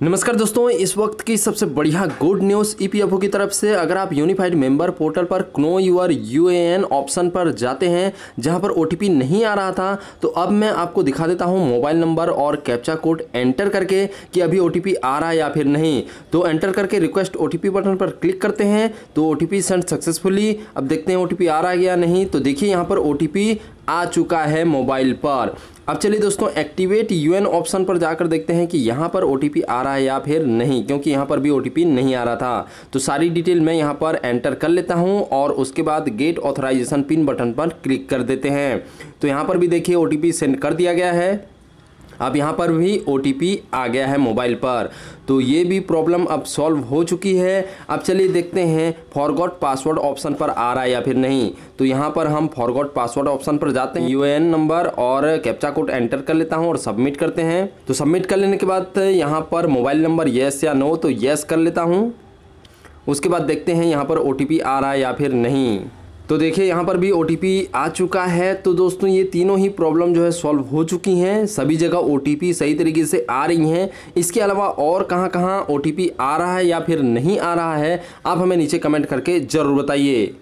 नमस्कार दोस्तों, इस वक्त की सबसे बढ़िया गुड न्यूज़ ईपीएफओ की तरफ़ से अगर आप यूनिफाइड मेंबर पोर्टल पर क्नो यूर यूएएन ऑप्शन पर जाते हैं, जहाँ पर ओटीपी नहीं आ रहा था तो अब मैं आपको दिखा देता हूँ मोबाइल नंबर और कैप्चा कोड एंटर करके कि अभी ओटीपी आ रहा है या फिर नहीं। तो एंटर करके रिक्वेस्ट ओटीपी बटन पर क्लिक करते हैं तो ओटीपी सेंड सक्सेसफुली अब देखते हैं ओटीपी आ रहा है या नहीं तो देखिए यहाँ पर ओटीपी आ चुका है मोबाइल पर। अब चलिए दोस्तों एक्टिवेट यूएन ऑप्शन पर जाकर देखते हैं कि यहाँ पर ओटीपी आ रहा है या फिर नहीं, क्योंकि यहाँ पर भी ओटीपी नहीं आ रहा था। तो सारी डिटेल मैं यहाँ पर एंटर कर लेता हूँ और उसके बाद गेट ऑथराइजेशन पिन बटन पर क्लिक कर देते हैं। तो यहाँ पर भी देखिए ओटीपी सेंड कर दिया गया है। अब यहाँ पर भी ओटीपी आ गया है मोबाइल पर। तो ये भी प्रॉब्लम अब सॉल्व हो चुकी है। अब चलिए देखते हैं फॉरगॉट पासवर्ड ऑप्शन पर आ रहा है या फिर नहीं। तो यहाँ पर हम फॉरगॉट पासवर्ड ऑप्शन पर जाते हैं। यूएन नंबर और कैप्चा कोड एंटर कर लेता हूँ और सबमिट करते हैं। तो सबमिट कर लेने के बाद यहाँ पर मोबाइल नंबर येस या नो तो येस कर लेता हूँ। उसके बाद देखते हैं यहाँ पर ओटीपी आ रहा है या फिर नहीं। तो देखिए, यहाँ पर भी ओटीपी आ चुका है। तो दोस्तों, ये तीनों ही प्रॉब्लम जो है सॉल्व हो चुकी हैं। सभी जगह ओटीपी सही तरीके से आ रही हैं। इसके अलावा और कहाँ कहाँ OTP आ रहा है या फिर नहीं आ रहा है, आप हमें नीचे कमेंट करके ज़रूर बताइए।